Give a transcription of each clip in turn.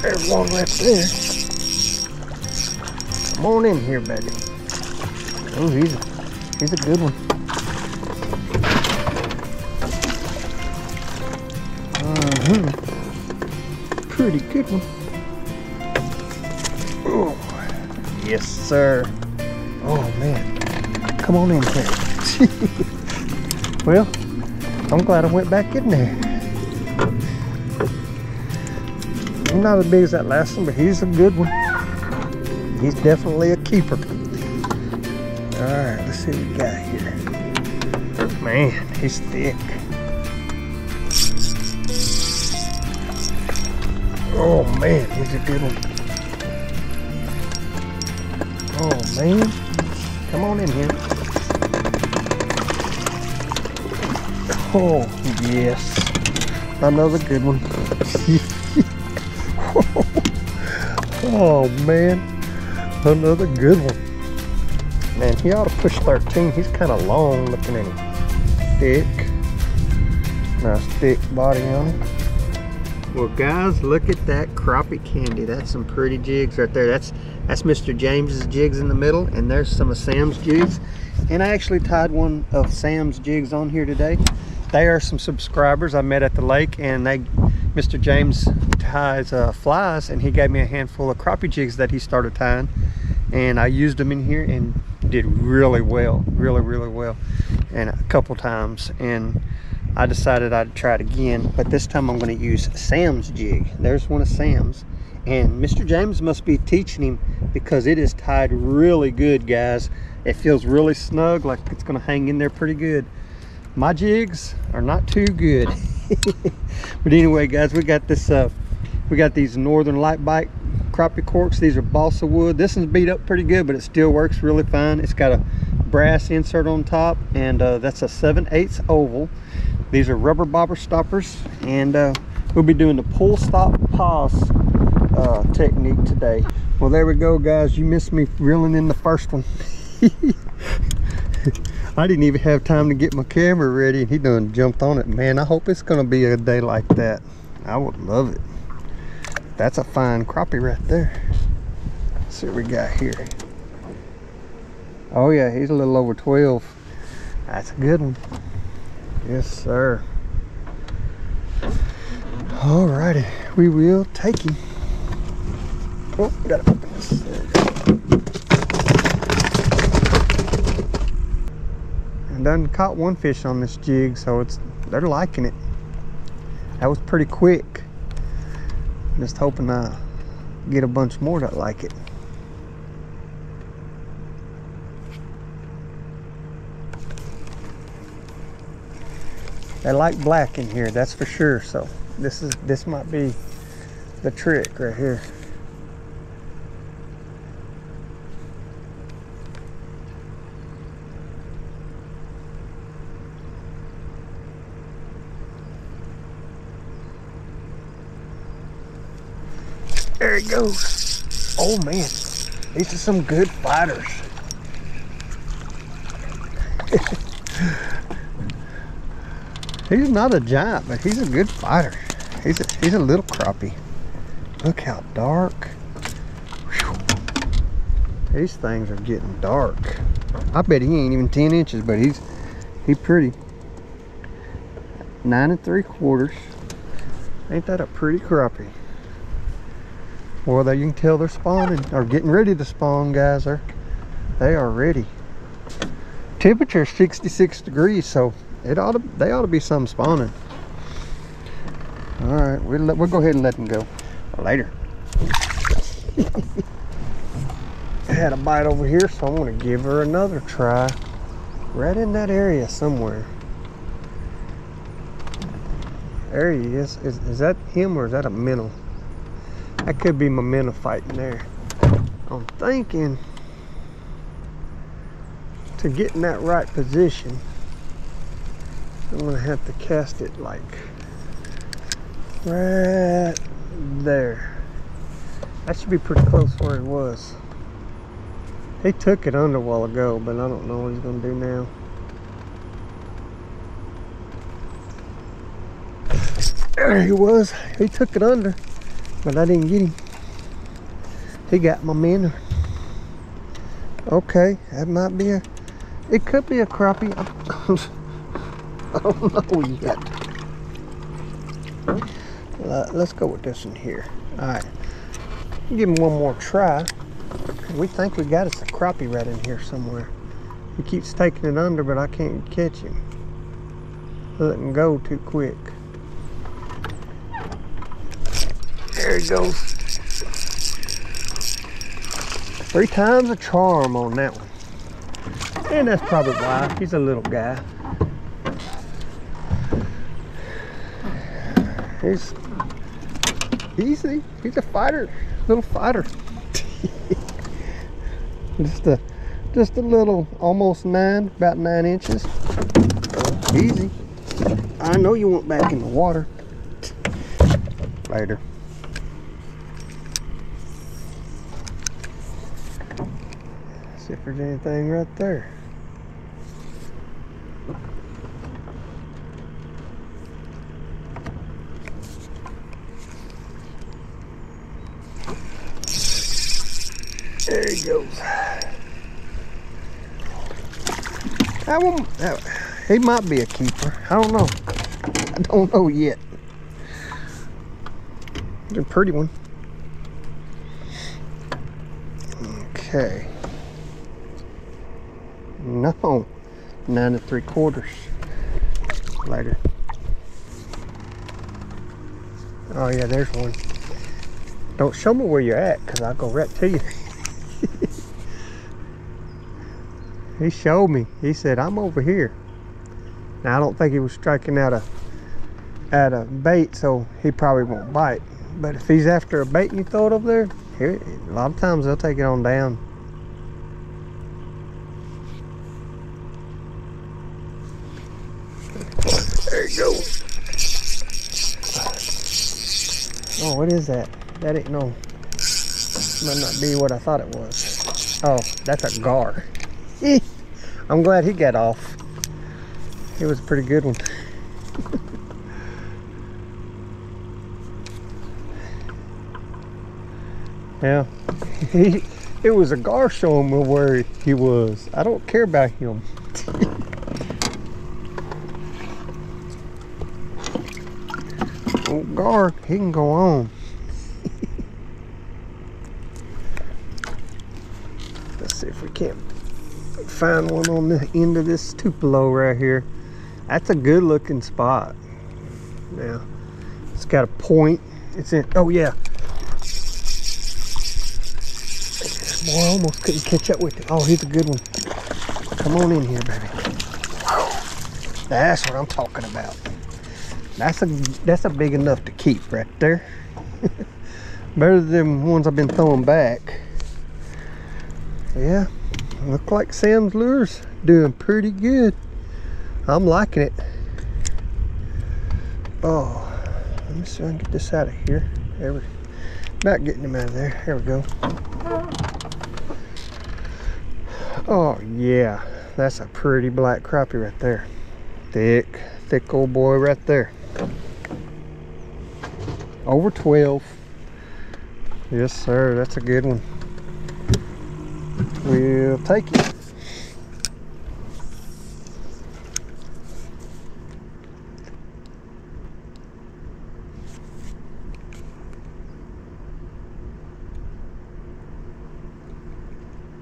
There's one right there. Come on in here, baby. Oh, he's a, he's a good one. Uh-huh. Pretty good one. Oh, yes, sir. Oh, man. Come on in here. well, I'm glad I went back in there. Not as big as that last one, but he's a good one. He's definitely a keeper. All right, let's see what we got here. Man, he's thick. Oh man, he's a good one. Oh man, come on in here. Oh yes, another good one. oh man, another good one. Man, he ought to push 13. He's kind of long looking at him. Thick. Nice thick body on him. Well guys, look at that crappie candy. That's some pretty jigs right there. That's that's Mr. James's jigs in the middle and there's some of Sam's jigs. And I actually tied one of Sam's jigs on here today. They are some subscribers I met at the lake and they Mr. James uh, flies and he gave me a handful of crappie jigs that he started tying and I used them in here and did really well really really well and a couple times and I decided I'd try it again but this time I'm going to use Sam's jig. There's one of Sam's and Mr. James must be teaching him because it is tied really good guys. It feels really snug like it's going to hang in there pretty good. My jigs are not too good. But anyway guys we got this uh we got these Northland Lite-Bite crappie corks. These are balsa wood. This one's beat up pretty good but it still works really fine. It's got a brass insert on top and uh, that's a 7 8 oval. These are rubber bobber stoppers and uh, we'll be doing the pull stop pause uh, technique today. Well there we go guys. You missed me reeling in the first one. I didn't even have time to get my camera ready and he done jumped on it. Man, I hope it's gonna be a day like that. I would love it. That's a fine crappie right there. Let's see what we got here. Oh yeah, he's a little over 12. That's a good one. Yes, sir. Alrighty, we will take him. Oh, gotta open this. There we go. And done caught one fish on this jig, so it's they're liking it. That was pretty quick. Just hoping I get a bunch more that like it. They like black in here, that's for sure. So this is this might be the trick right here. There he goes. Oh man, these are some good fighters. he's not a giant, but he's a good fighter. He's a, he's a little crappie. Look how dark. Whew. These things are getting dark. I bet he ain't even 10 inches, but he's he pretty. Nine and three quarters. Ain't that a pretty crappie? Well, there you can tell they're spawning or getting ready to spawn, guys. Are they are ready? Temperature 66 degrees, so it ought to they ought to be some spawning. All right, we'll we'll go ahead and let them go later. I had a bite over here, so I'm gonna give her another try. Right in that area somewhere. There he is. Is, is that him or is that a minnow? That could be minnow fighting there. I'm thinking to get in that right position, I'm gonna have to cast it like right there. That should be pretty close where it was. He took it under a while ago, but I don't know what he's gonna do now. There he was. He took it under, but I didn't get him. He got my minnow. Okay, that might be a, it could be a crappie. I don't know yet. Uh, let's go with this one here. All right, give him one more try. We think we got us a crappie right in here somewhere. He keeps taking it under, but I can't catch him. Letting go too quick. There he goes. Three times a charm on that one. And that's probably why. He's a little guy. He's easy. He's a fighter. Little fighter. just a just a little almost nine, about nine inches. Easy. I know you want back in the water. Later. See if there's anything right there. There he goes. That one, that, he might be a keeper. I don't know. I don't know yet. It's a pretty one. Okay. No. Nine and three quarters. Later. Oh yeah, there's one. Don't show me where you're at, because I'll go right to you. he showed me. He said, I'm over here. Now I don't think he was striking out a at a bait, so he probably won't bite. But if he's after a bait and you throw it over there, here, a lot of times they'll take it on down. There you go. What is that? That ain't no, might not be what I thought it was. Oh, that's a gar. I'm glad he got off. It was a pretty good one. yeah, he, it was a gar showing me where he was. I don't care about him. Old gar, he can go on. Let's see if we can't find one on the end of this Tupelo right here. That's a good looking spot. Yeah. It's got a point. It's in, oh yeah. Boy, I almost couldn't catch up with it. Oh, he's a good one. Come on in here, baby. That's what I'm talking about. That's a that's a big enough to keep right there. Better than ones I've been throwing back. Yeah, look like Sam's lures doing pretty good. I'm liking it. Oh, let me see if I can get this out of here. There we about getting him out of there. There we go. Oh yeah, that's a pretty black crappie right there. Thick, thick old boy right there. Over 12. Yes sir, that's a good one. We'll take it.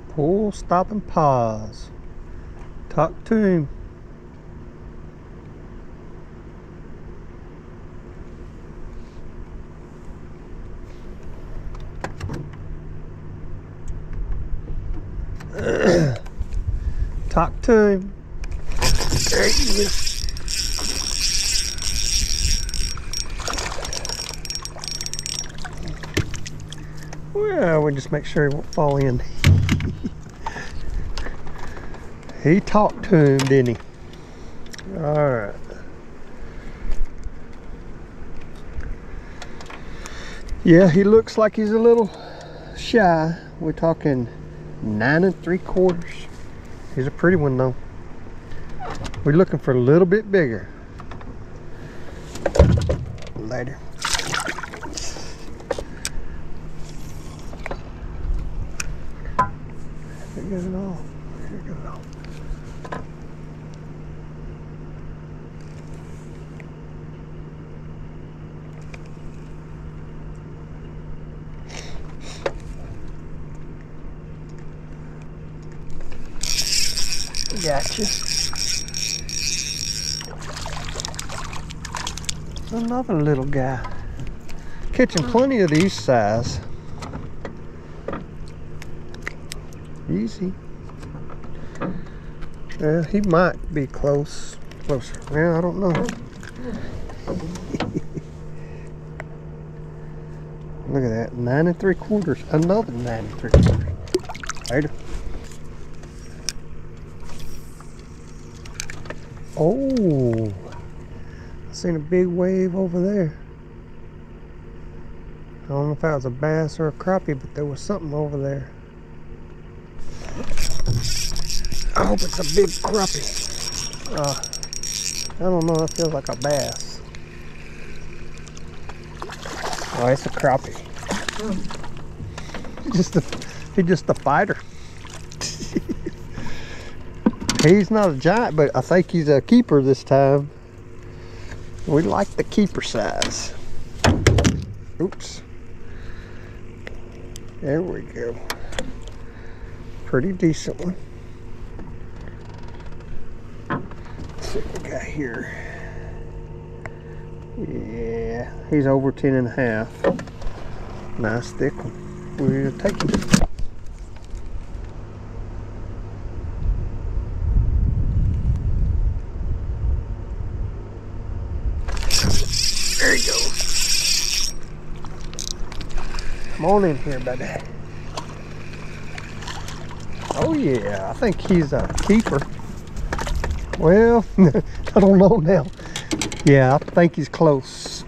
Pull, stop, and pause. Talk to him. Is. Well, we just make sure he won't fall in. he talked to him, didn't he? All right. Yeah, he looks like he's a little shy. We're talking nine and three quarters. He's a pretty one though. We're looking for a little bit bigger. later. Gotcha. Another little guy. Catching plenty of these size. Easy. Yeah, he might be close. Closer. Yeah, I don't know. Look at that. Nine and three quarters. Another nine and three quarters. Later. Oh, I seen a big wave over there. I don't know if that was a bass or a crappie, but there was something over there. I hope it's a big crappie. Uh, I don't know, that feels like a bass. Oh, it's a crappie. Just a, he's just a fighter. He's not a giant, but I think he's a keeper this time. We like the keeper size. Oops. There we go. Pretty decent one. Let's see what we got here. Yeah, he's over 10 and a half. Nice thick one. We'll take him. There he goes. Come on in here, buddy. Oh yeah, I think he's a keeper. Well, I don't know now. Yeah, I think he's close.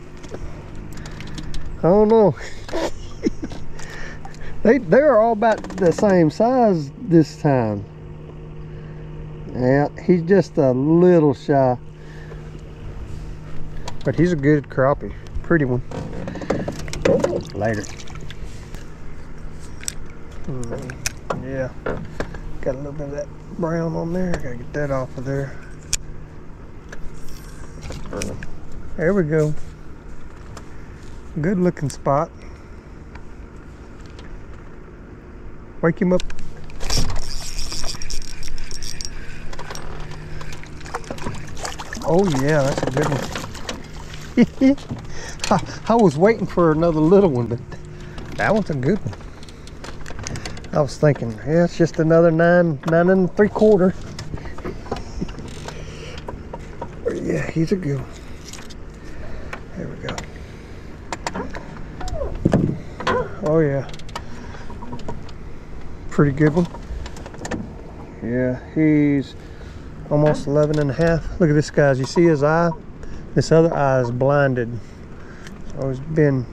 I don't know. they they're all about the same size this time. Yeah, he's just a little shy. But he's a good crappie. Pretty one. Later. Mm, yeah. Got a little bit of that brown on there. Gotta get that off of there. There we go. Good looking spot. Wake him up. Oh yeah, that's a good one. I, I was waiting for another little one, but that one's a good one. I was thinking, yeah, it's just another nine, nine and three quarter. yeah, he's a good one. There we go. Oh yeah. Pretty good one. Yeah, he's almost 11 and a half. Look at this guys, you see his eye? This other eye is blinded. So it's been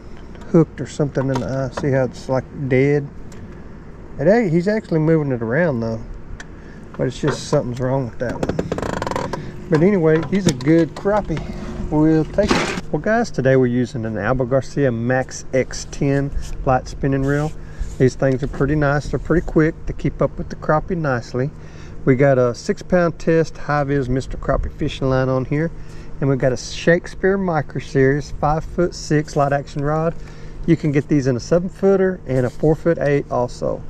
hooked or something in the eye. See how it's like dead? It, he's actually moving it around though. But it's just something's wrong with that one. But anyway, he's a good crappie. We'll take it. Well guys, today we're using an Abu Garcia Max X10 light spinning reel. These things are pretty nice. They're pretty quick. to keep up with the crappie nicely. We got a six pound test high vis Mr. Crappie fishing line on here and we've got a Shakespeare Micro Series five foot six light action rod. You can get these in a seven footer and a four foot eight also.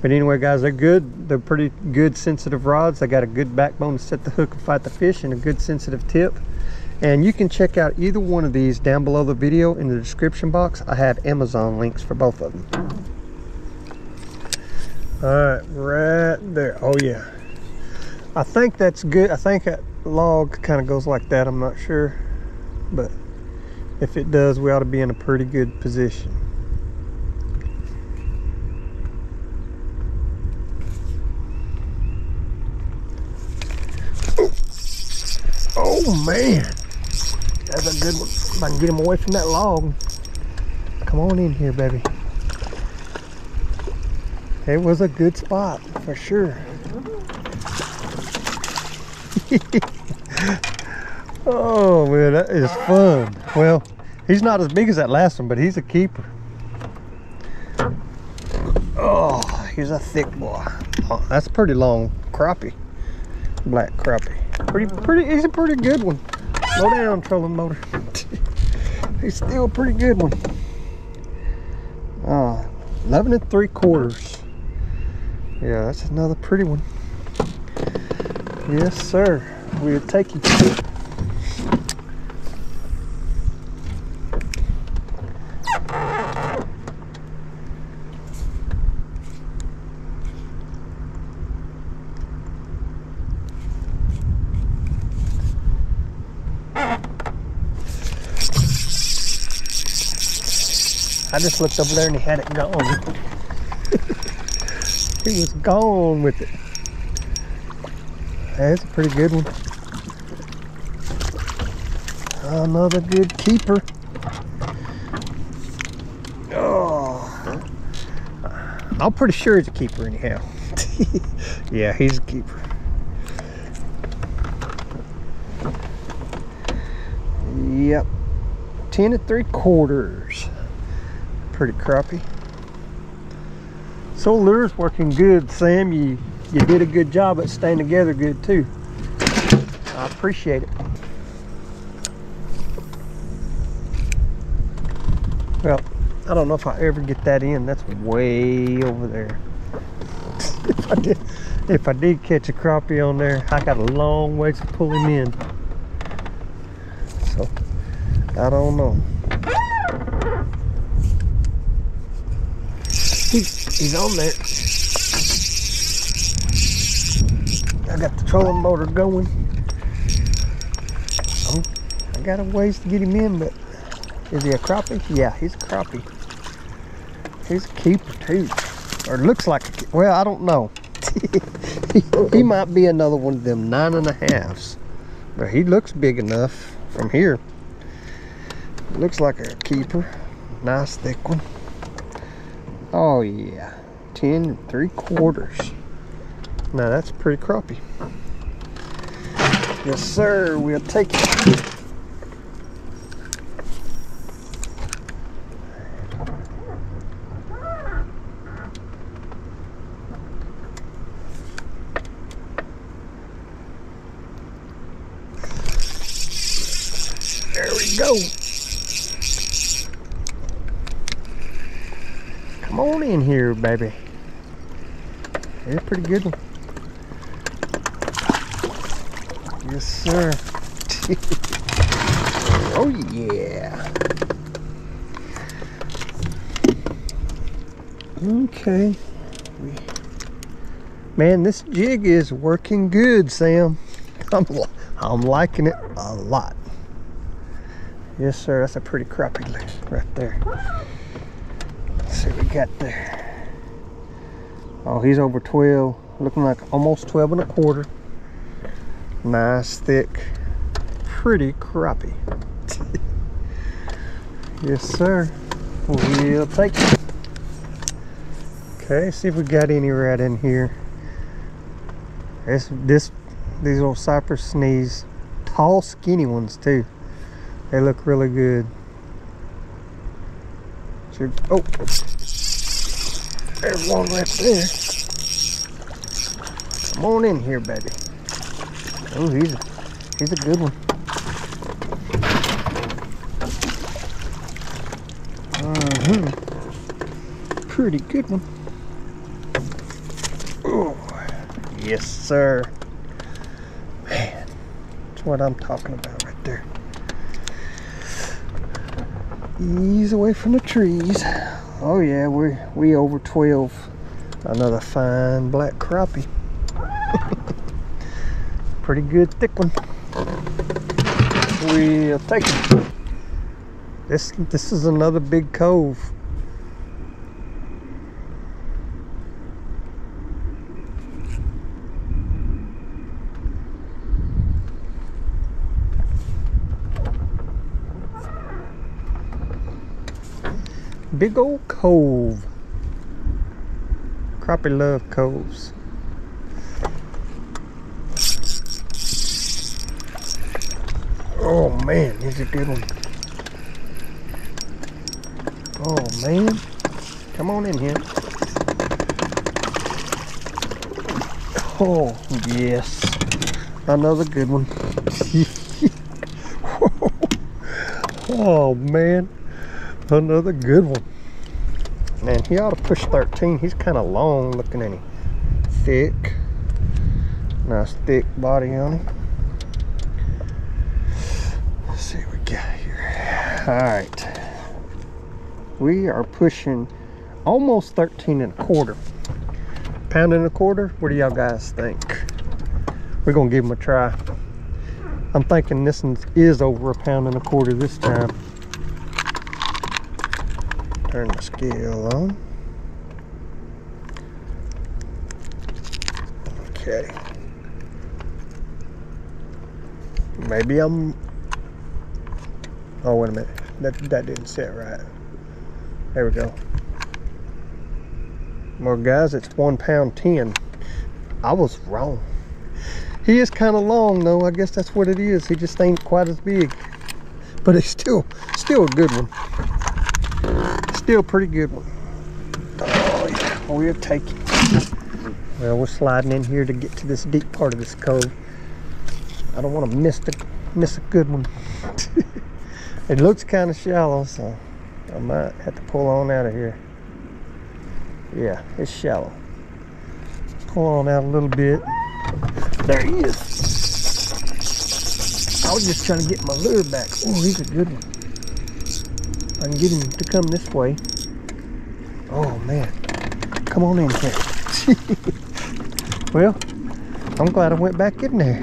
But anyway, guys, they're good. They're pretty good sensitive rods. They got a good backbone to set the hook and fight the fish and a good sensitive tip. And you can check out either one of these down below the video in the description box. I have Amazon links for both of them. All right, right there. Oh yeah. I think that's good. I think log kind of goes like that I'm not sure. But if it does we ought to be in a pretty good position. Oh man. That's a good one. If I can get him away from that log. Come on in here baby. It was a good spot for sure oh man, that is fun. Well, He's not as big as that last one, but he's a keeper. Oh, he's a thick boy. Oh, that's a pretty long crappie. Black crappie. Pretty, pretty, he's a pretty good one. Slow down, trolling motor. he's still a pretty good one. Uh, 11 and 3 quarters. Yeah, that's another pretty one. Yes, sir. We'll take you. I just looked over there and he had it gone. he was gone with it. That's a pretty good one. Another good keeper. Oh, I'm pretty sure he's a keeper anyhow. yeah, he's a keeper. Yep. 10 and 3 quarters pretty crappie. So lure's working good, Sam. You you did a good job at staying together good too. I appreciate it. Well, I don't know if I ever get that in. That's way over there. if I did if I did catch a crappie on there, I got a long ways to pull him in. So I don't know. He's, on there. I got the trolling motor going. Oh, I got a ways to get him in, but is he a crappie? Yeah, he's a crappie. He's a keeper too. Or looks like a, well, I don't know. he, he might be another one of them nine and a halves. But he looks big enough from here. Looks like a keeper. Nice thick one. Oh yeah, 10 and 3 quarters. Now that's pretty crappie. Yes sir, we'll take it. There we go. Come on in here, baby. It's a pretty good one. Yes, sir. oh, yeah. Okay. Man, this jig is working good, Sam. I'm, I'm liking it a lot. Yes, sir. That's a pretty crappie right there Let's see what we got there. Oh, he's over 12, looking like almost 12 and a quarter. Nice, thick, pretty crappie. yes, sir. We'll take it. Okay, see if we got any right in here. This, this, these little cypress knees, tall, skinny ones too. They look really good. Oh, there's one right there. Come on in here, baby. Oh, he's a, he's a good one. Uh huh. Pretty good one. Oh, yes, sir. Man, that's what I'm talking about right there. Ease away from the trees. Oh yeah, we we over 12. Another fine black crappie. Pretty good thick one. We'll take it. This this is another big cove. Big old cove. Crappie love coves. Oh man, he's a good one. Oh man. Come on in here. Oh, yes. Another good one. oh man. Another good one. Man, he ought to push 13. He's kind of long looking, ain't he? Thick. Nice thick body on him. Let's see what we got here. All right. We are pushing almost 13 and a quarter. Pound and a quarter, what do y'all guys think? We're gonna give him a try. I'm thinking this one is over a pound and a quarter this time. Turn the scale on. Okay. Maybe I'm, oh wait a minute, that, that didn't sit right. There we go. Well, guys, it's one pound 10. I was wrong. He is kind of long, though. I guess that's what it is. He just ain't quite as big. But it's still, still a good one. Still a pretty good one. Oh, yeah. We'll take it. Well, we're sliding in here to get to this deep part of this cove. I don't want to miss the miss a good one. it looks kind of shallow, so I might have to pull on out of here. Yeah, it's shallow. Pull on out a little bit. There he is. I was just trying to get my lure back. Oh, he's a good one. I can get him to come this way. Oh man. Come on in here. well, I'm glad I went back in there.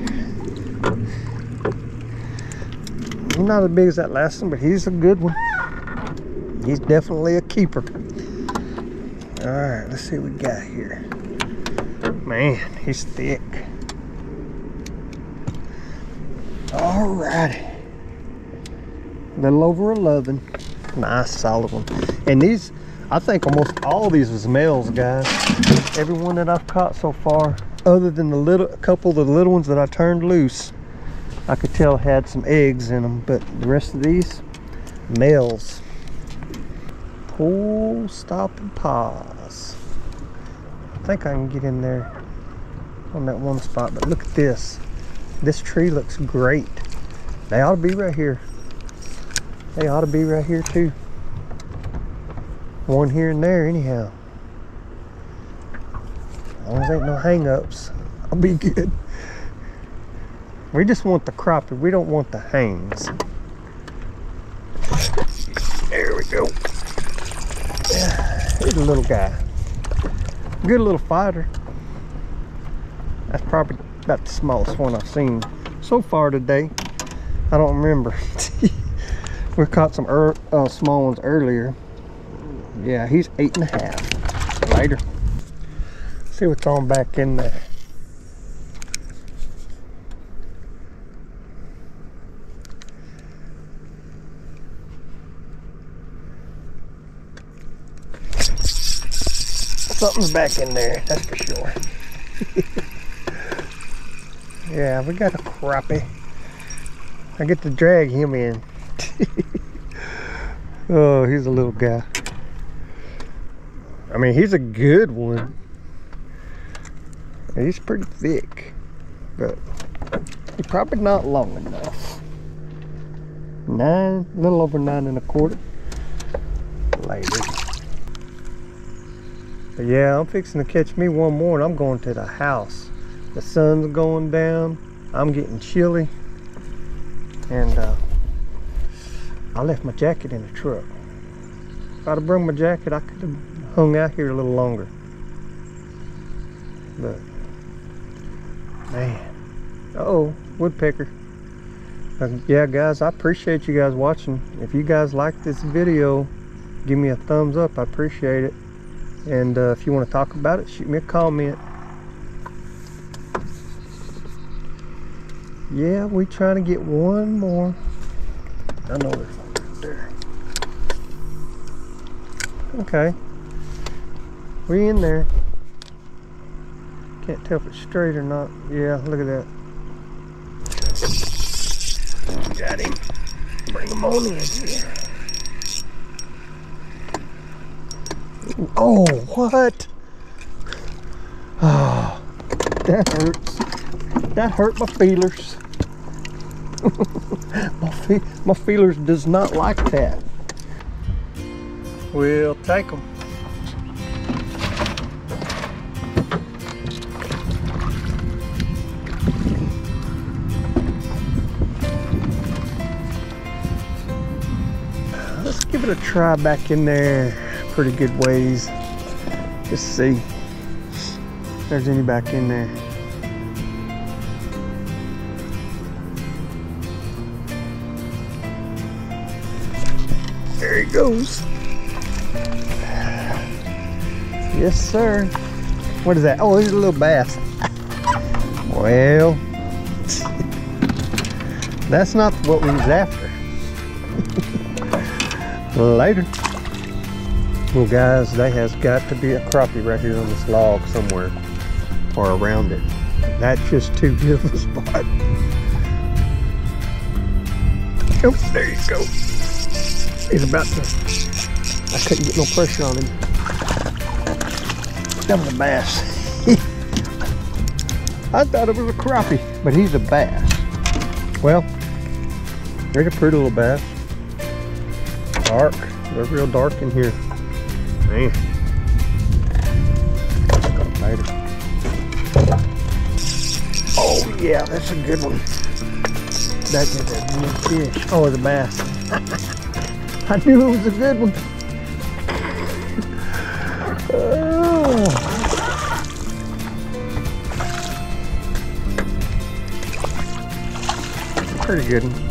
He's not as big as that last one, but he's a good one. He's definitely a keeper. All right, let's see what we got here. Man, he's thick. All righty. A Little over 11. Nice, solid one. And these, I think almost all these was males, guys. Every one that I've caught so far, other than the little, couple of the little ones that I turned loose, I could tell had some eggs in them, but the rest of these, males. Pull, stop, and pause. I think I can get in there on that one spot, but look at this. This tree looks great. They ought to be right here. They ought to be right here too. One here and there anyhow. As long as ain't no hang-ups, I'll be good. We just want the crappie. We don't want the hangs. There we go. Yeah, here's a little guy. Good little fighter. That's probably about the smallest one I've seen so far today. I don't remember. we caught some er uh, small ones earlier. Yeah, he's eight and a half. Later. See what's on back in there. something's back in there, that's for sure. yeah, we got a crappie. I get to drag him in. oh, he's a little guy. I mean, he's a good one. He's pretty thick, but he's probably not long enough. Nine, a little over nine and a quarter. Later. But yeah, I'm fixing to catch me one more and I'm going to the house. The sun's going down. I'm getting chilly. And uh, I left my jacket in the truck. If I'd have brought my jacket, I could have hung out here a little longer. But, man. Uh oh woodpecker. Uh, yeah, guys, I appreciate you guys watching. If you guys like this video, give me a thumbs up. I appreciate it. And uh, if you want to talk about it, shoot me a comment. Yeah, we trying to get one more. I know there's there. Okay. We in there. Can't tell if it's straight or not. Yeah, look at that. Got him. Bring him on in here. Oh, what? Oh, that hurts. That hurt my feelers. My, fe my feelers does not like that. We'll take them. Let's give it a try back in there. Pretty good ways. Just see if there's any back in there. There he goes. Yes, sir. What is that? Oh, here's a little bass. well, that's not what we was after. Later. Well, guys, there has got to be a crappie right here on this log somewhere or around it. That's just too good of a spot. Oh, there you go. He's about to, I couldn't get no pressure on him. That was a bass. I thought it was a crappie, but he's a bass. Well, there's a pretty little bass. Dark, they're real dark in here. Man. Oh yeah, that's a good one. That is a good fish. Oh, it's a bass. I knew it was a good one. Pretty good.